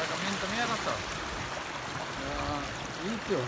なんか面と見やがったいやいいってよ。